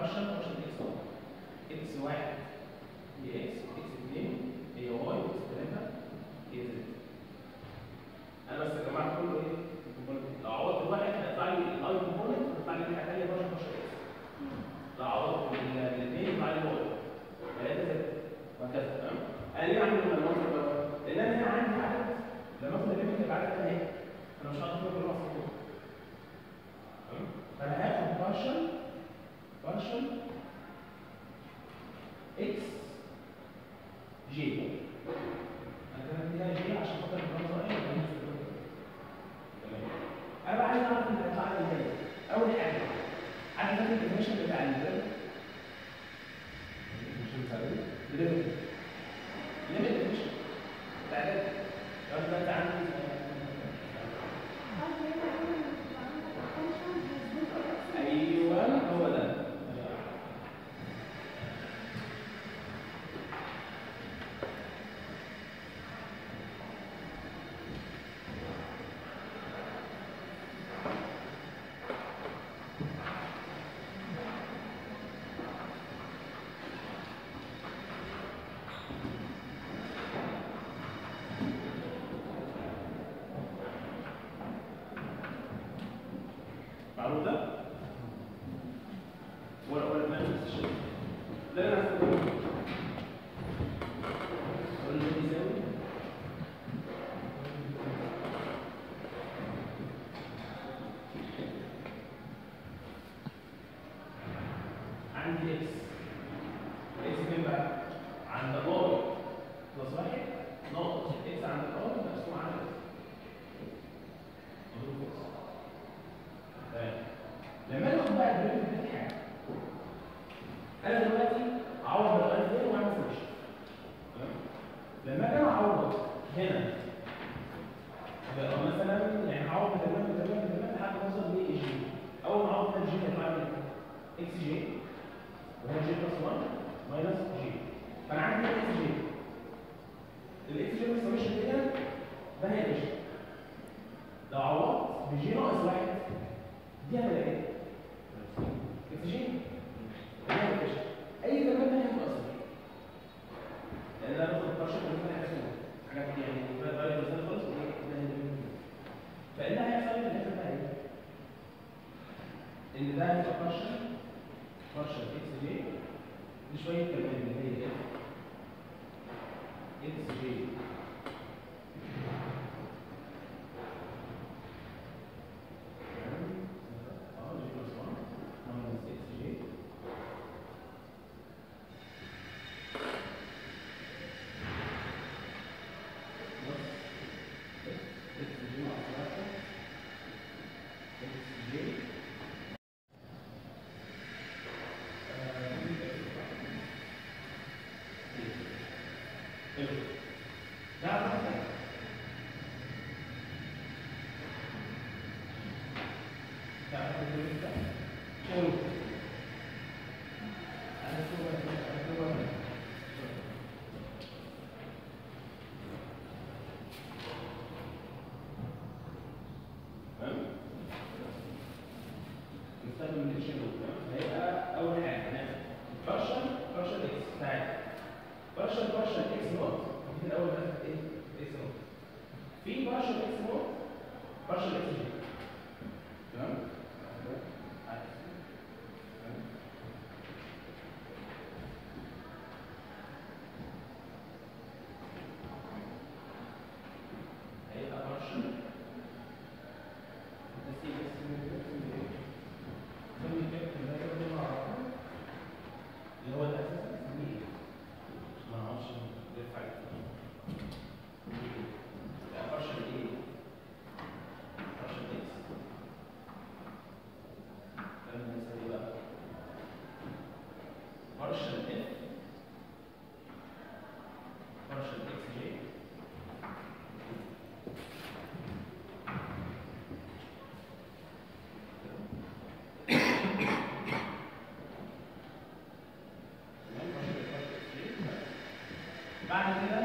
It's ocean is It's white. Yes, it's green, Bye.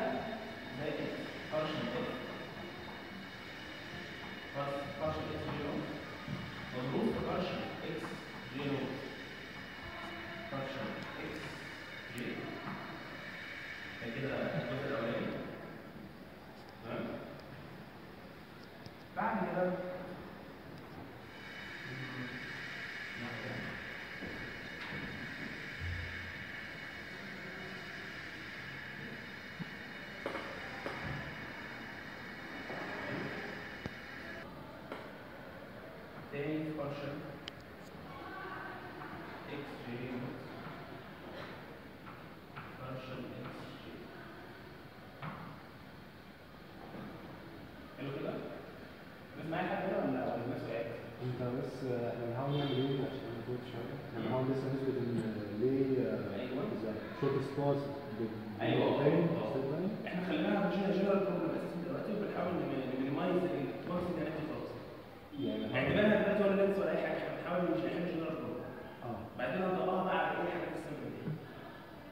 function x j function x j حلو كده؟ بس معايا حد هنا ولا الناس انت بس إحنا بنحاول نعمل إيه عشان نطول شوية؟ إحنا بنحاول لسه نثبت ان ليه أيوه شورت سباس أيوه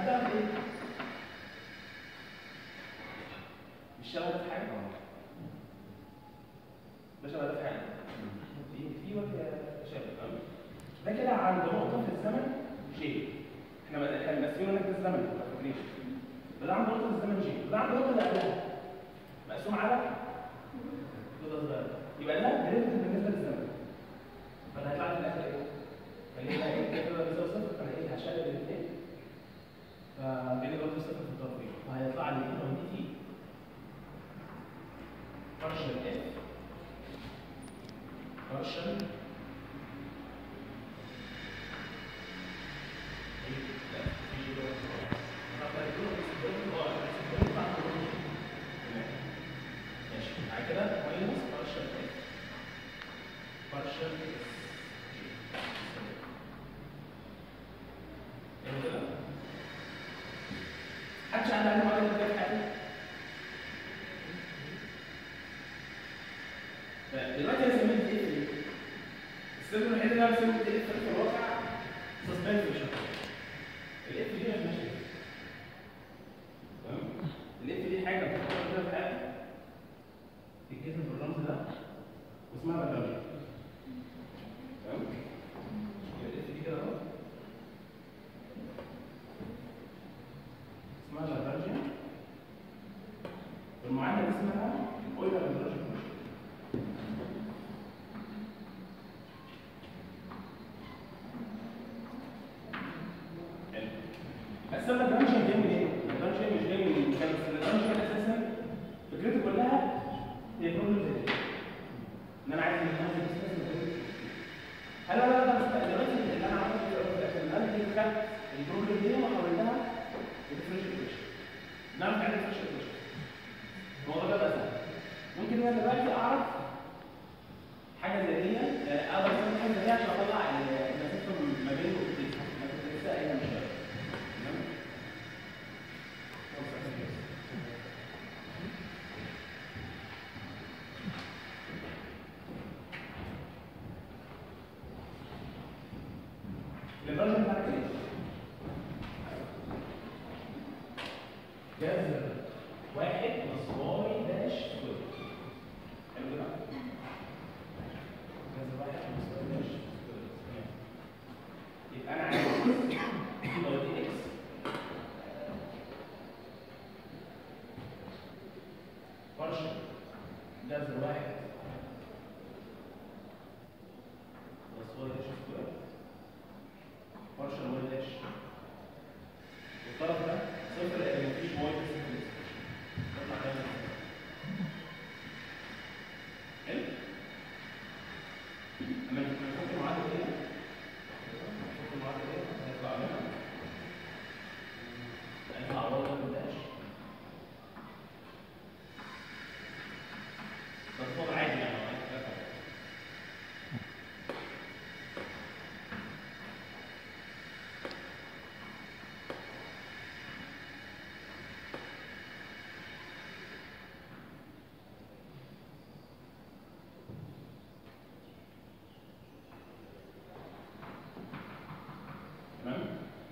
I don't think أهلا وأهلا بك دلوقتي أنا سميت دي اللي أنا سميت دي في الواقع؟ سسبنشن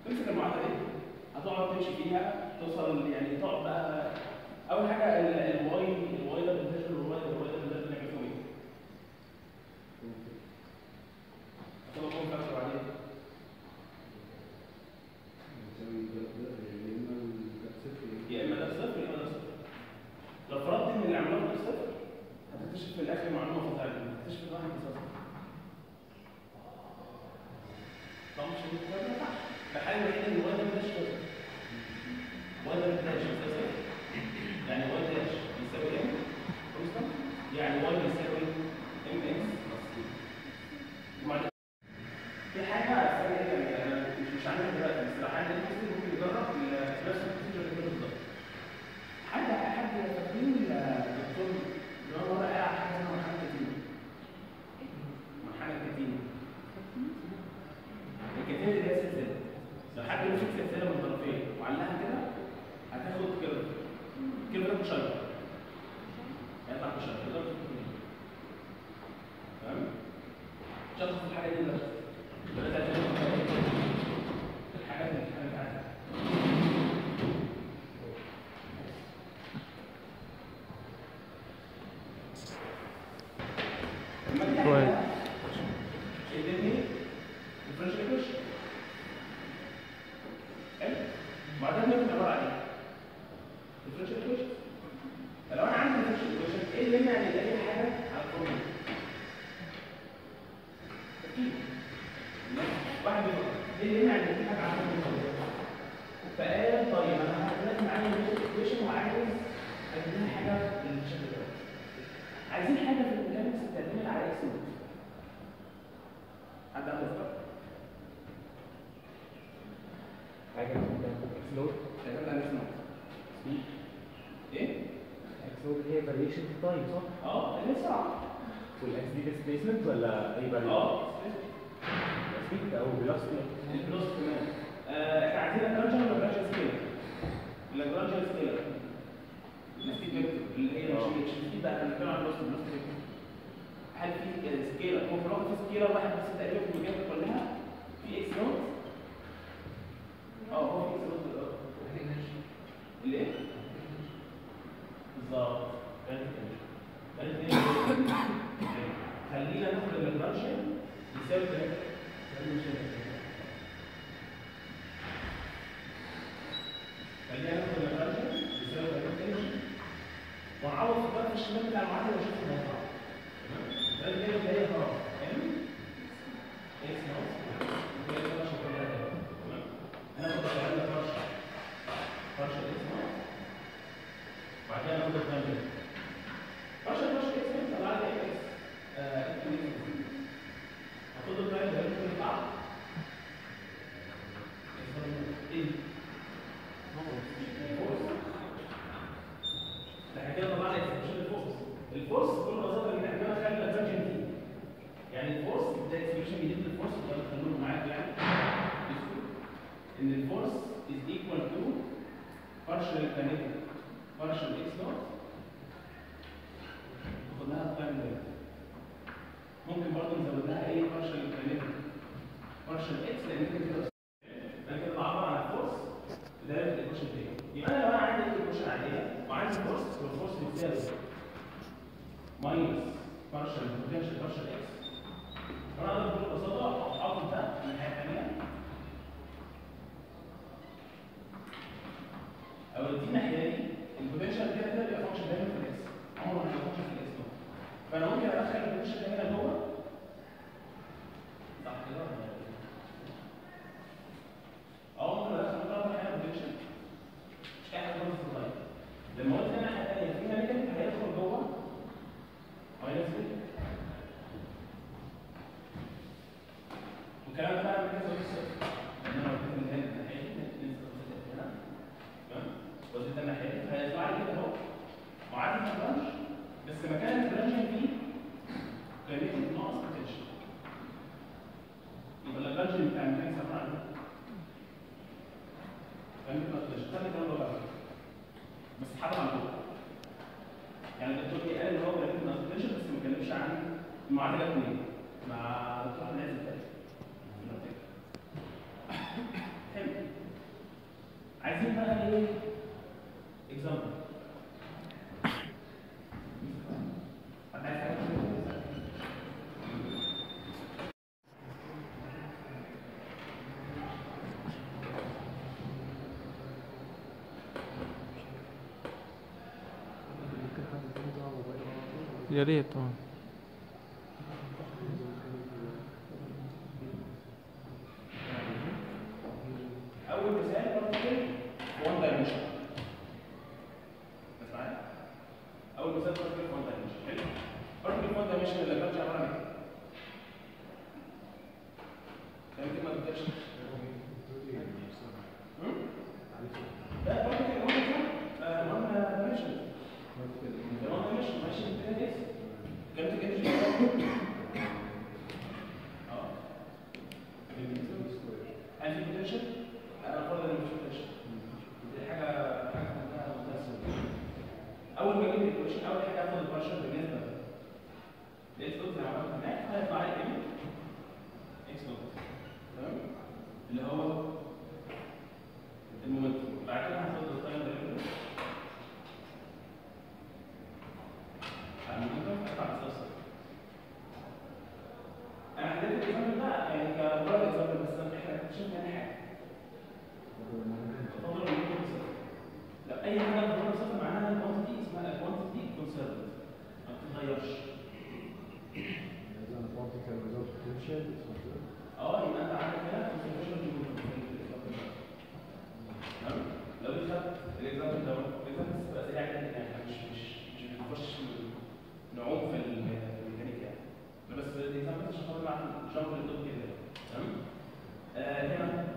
امسك المعادله دي هتقعد تمشي فيها توصل يعني تقعد بقى. أول حاجة الواي الواي ده بنتشر الواي ده الواي ده بنتشر نعمل إيه؟ هتبقى فوق يا إما ده صفر يا إما ده صفر. لو فرضت إن صفر هتكتشف في الآخر معلومة هتكتشف صفر. فحاول هنا ان وأنا مش وأنا مش لور هيبقى مش ناقص إيه؟ الاكس هو اللي هي فاريشن في التايم صح؟ آه اللي صعب والاكس دي ديسبيسمنت ولا أي فاريشن؟ آه. سبيد أو فيلوسيتي الفيلوسيتي كمان إحنا عايزين لانجرا ولا لانجرا سكيلر؟ لانجرا سكيلر السبيد فيكتور اللي هي آه. مش مش سبيد بقى إحنا بنتكلم عن الفيلوسيتي فيكتور هل في سكيلر هو في في سكيلر واحد بس تقريبا في الجامعة كلها؟ في x naught آه هو في x naught ليه؟ بالظبط. خلينا ناخد ال Lagrangian يساوي خلينا ناخد ال Lagrangian يساوي وعوض بقى في الشمال بتاع المعادلة. لها التايم ممكن برضه نزود لها إيه؟ بارشل كريمتك بارشل إكس لأن كده ज़रिए तो الاكزامبل ده الاكزامبل بتبقى سريعه جدا يعني مش مش مش بنخش نعوم في الميكانيك يعني. بس الاكزامبل عشان خاطر مع جامب للدور كده. تمام؟ آه، هنا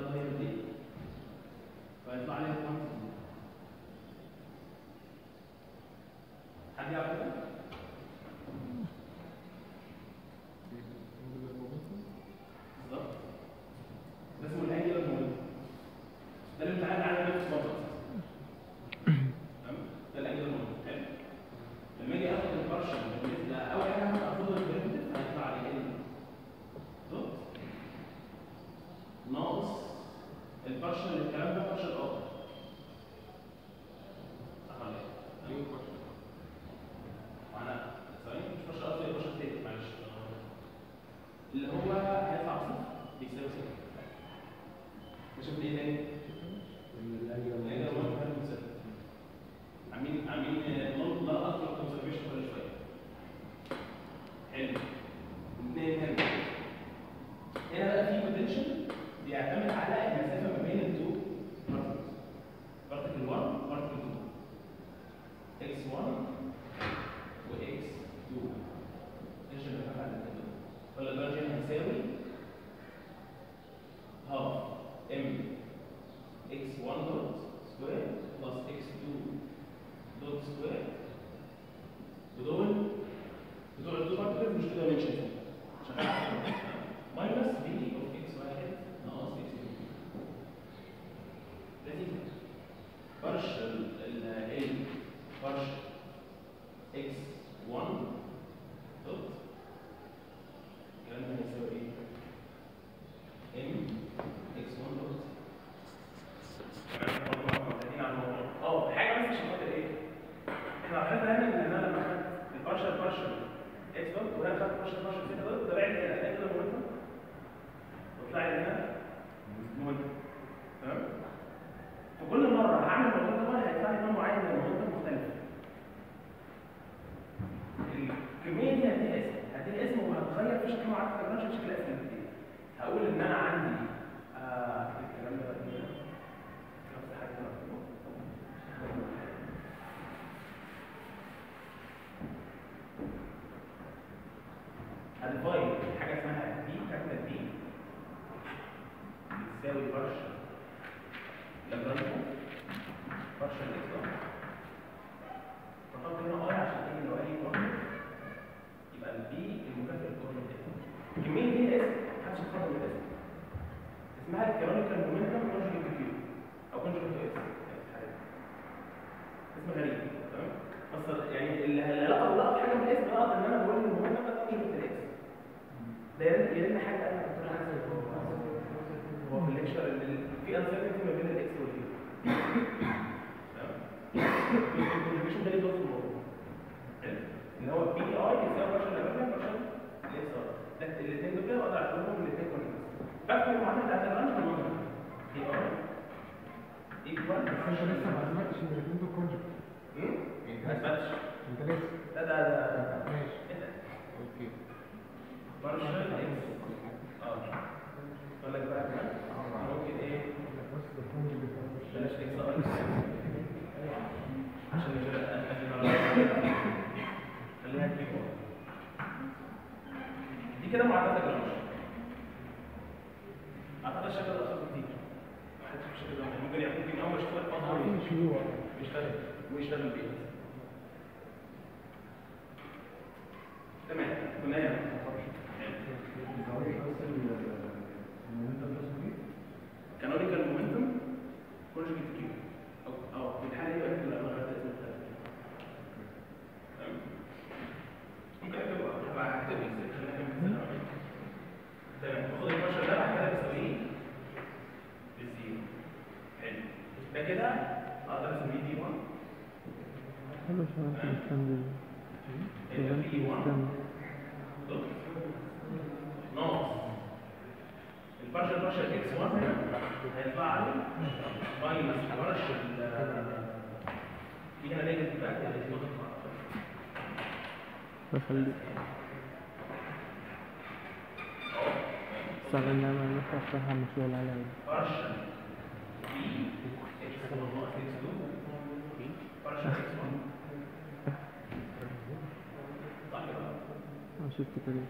Bhagavad Gita. فرش النهائي فرش اللي هو بي اي يساوي برشا لامينيا برشا الانسان ده الاثنين دول كده أقدر اعتبرهم الاثنين كونكس فاكر المعادله بتاعت الرانش بي اي ايكوال أنت لسه ما اثبتش إن الاثنين دول كونجكت إيه؟ ما اثبتش أنت لسه. لا لا لا ماشي. إيه أوكي. برشل إكس إيه؟ آه. أقول لك بقى آه. ممكن إيه؟ بلاش إكس كده معادله جرامر أعتقد الشكل ده ممكن يعني اول شكل اظهر مش ويشتغل بيه تمام. كنا يعني كانونيكال مومنتوم كونجكت أو في الحاله دي ممكن اكتبها هبقى هكتبها إزاي تمام ناقص البارشل بارشل إكس 1 هنا. هيطلع علي في هنا نيجاتيف استغلنا ما نفرح فيها مثل العلم شفت كده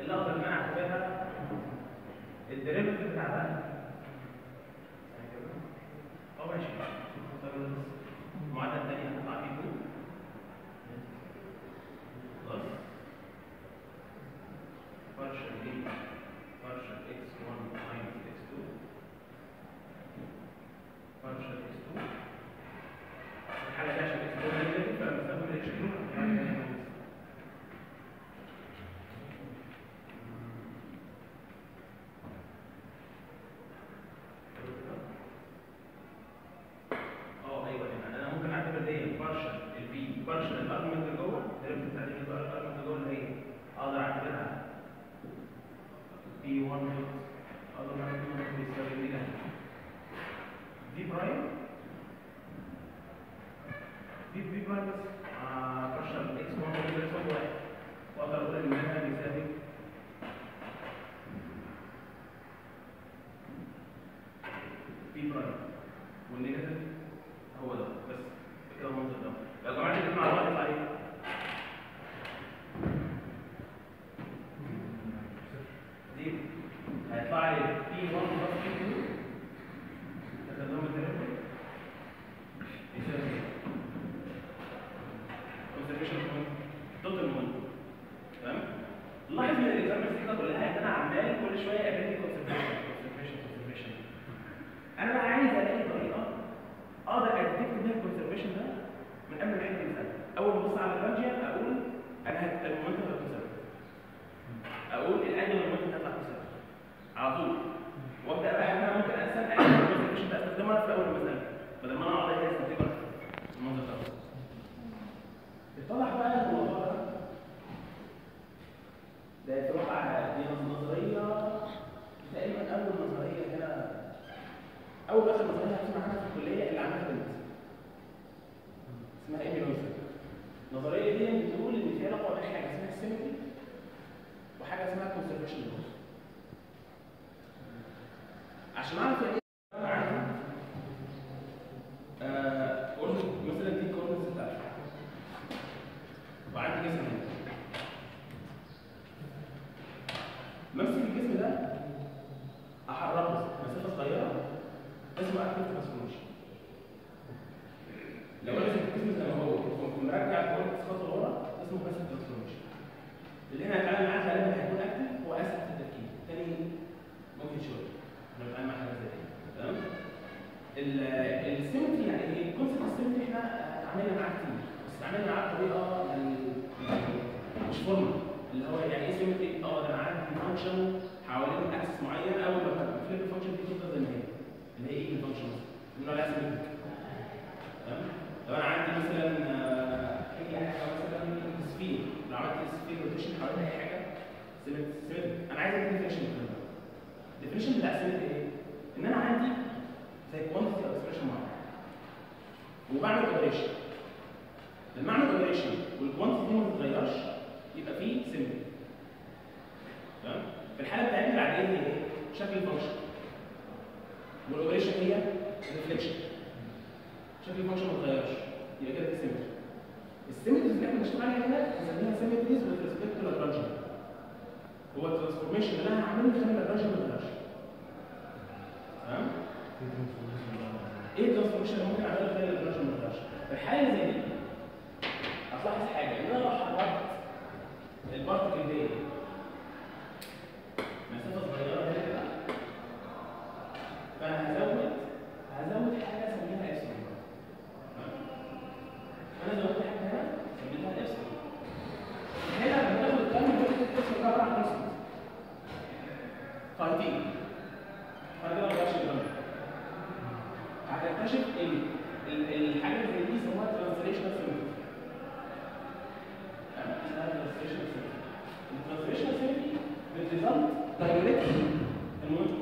اللقطه اللي أنا حكيتها الدريفت بتاع ده عدل استعملنا عدل طريقه يعني مش formal اللي هو يعني إيه symmetry؟ أه أنا عندي function حوالين axis معين أول ما flip ال function دي تفضل زي ما هي اللي هي إيه ال function؟ اللي هو لازم تمام؟ لو أنا عندي مثلا آه، أي حاجة مثلا sphere لو عملت sphere rotation حوالين أي حاجة symmet symmet أنا عايز ال definition ال definition بتاع symmetry إيه؟ إن أنا عندي زي quantity أو expression معين وبعمل operation المعنى ما بيتغيرش وال quantity دي ما بتتغيرش يبقى في symmetry تمام؟ في الحالة بتاعتنا العاديه هي إيه؟ شكل ال function وال operation هي reflection شكل ال function ما بيتغيرش يبقى كده في symmetry ال symmetries اللي إحنا بنشتغل عليها هنا بنسميها symmetries with respect to هو ال transformation اللي أنا هعمله يخلي Lagrangian ما يتغيرش تمام؟ إيه ال transformation إيه اللي ممكن أعمله يخلي Lagrangian ما يتغيرش؟ في الحالة زي دي هتلاحظ حاجة. إن أنا لو حركت ال particle دي مسافة صغيرة هنا فأنا هزود هزود حاجة أسميها ابسلون فانا زودت حاجة هنا سميتها ابسلون هنا بناخد الكلام بناخد الاسم ده؟ عباره عن اسم فايتين فايتين 14 جرام. هتكتشف إن الحاجة اللي زي دي اسمها ترانسليشن ثيوري اسمها ترانسليشنال ثيرابي الترانسليشنال ثيرابي بتريزلت دايركتلي المومنت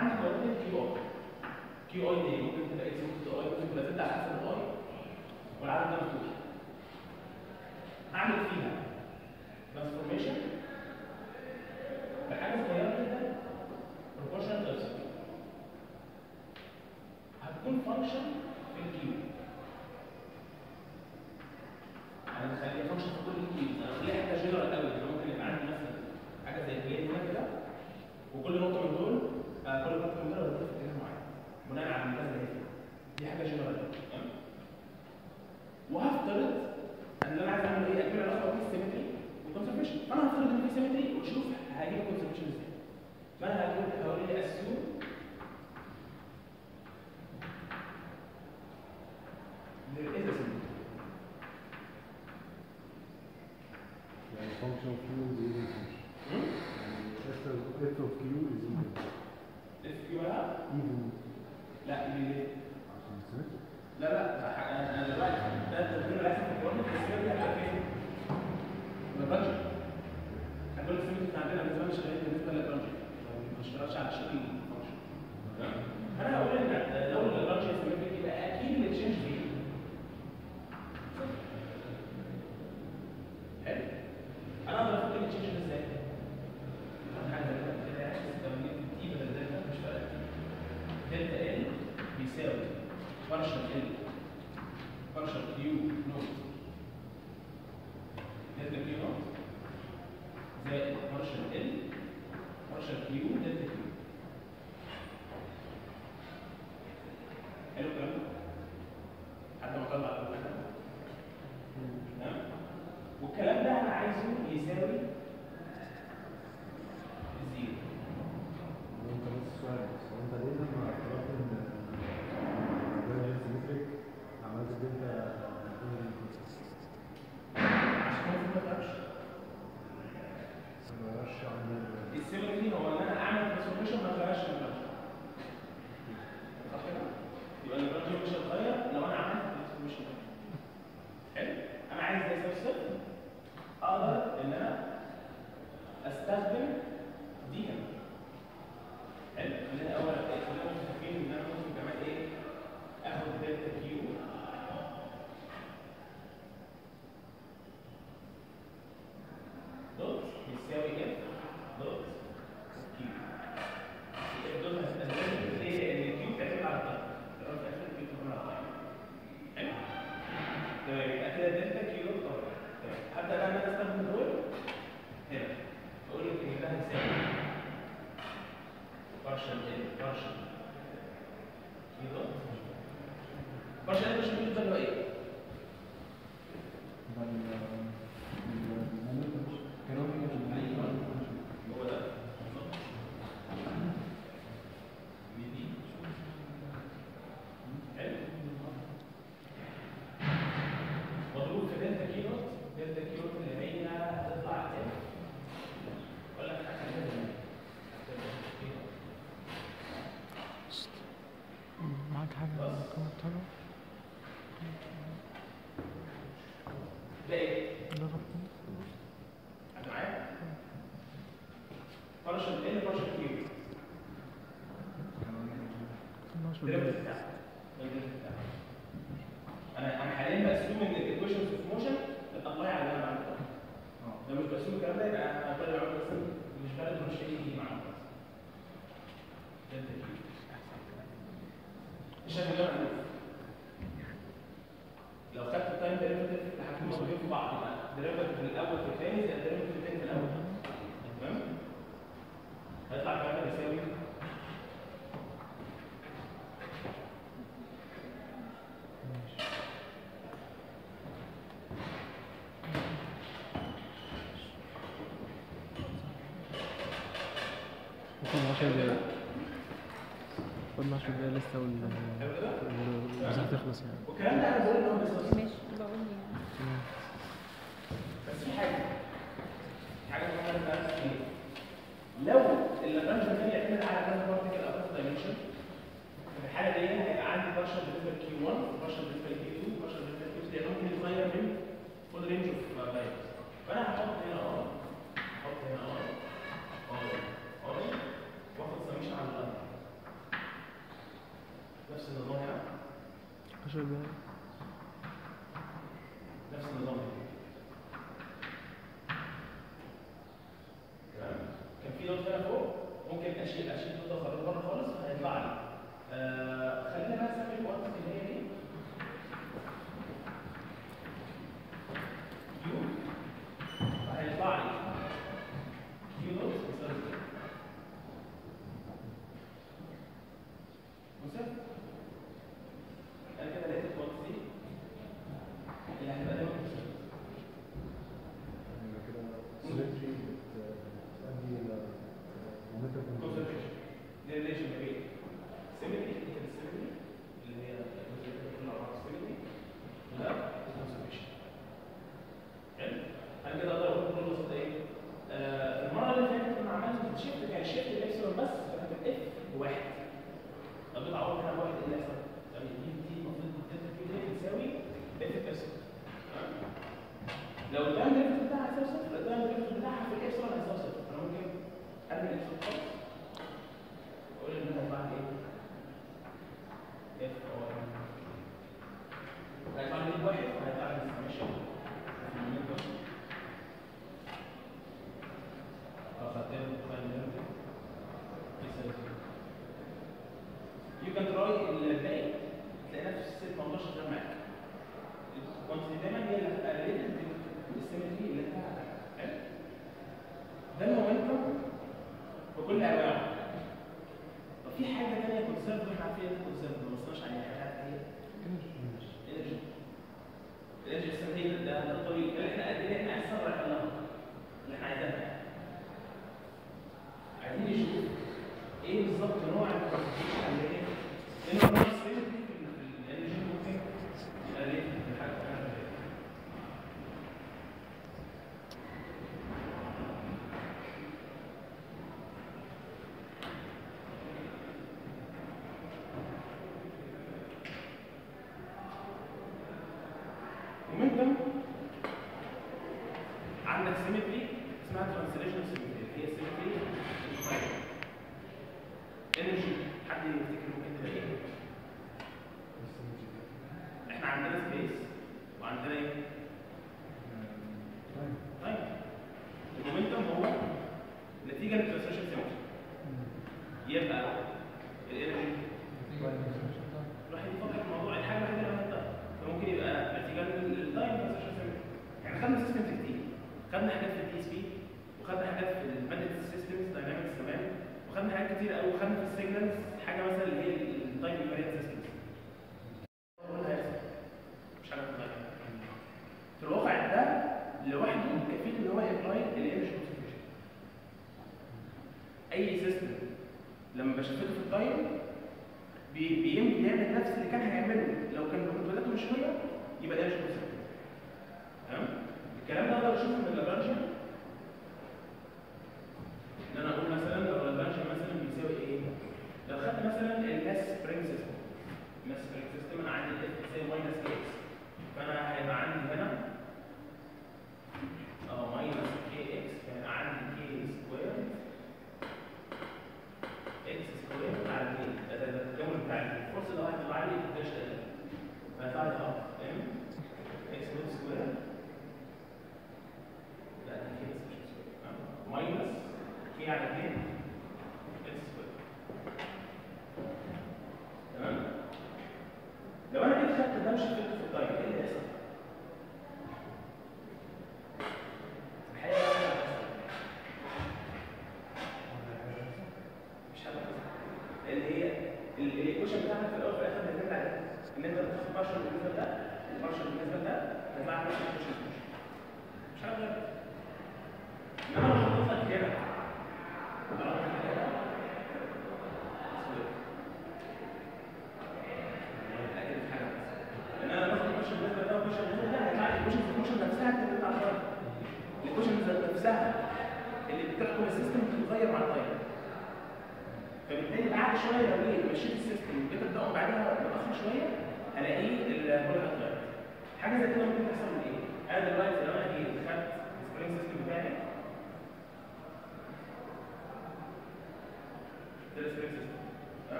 and what is QO? QO is بارشل ان بارشل كيو أنا أنا حاليا بقسم إن الايكويشنز اوف موشن بتطلعي على اللي أنا بعمله لو مش بقسم الكلام ده يبقى أنا بطلع بس مش بلد مش هيجي معانا مش هنقدر لو خدت التايم ديريفيتيف هتكونوا في بعض. يعني بقى ديريفيتيف الأول في الثاني زي الديريفيتيف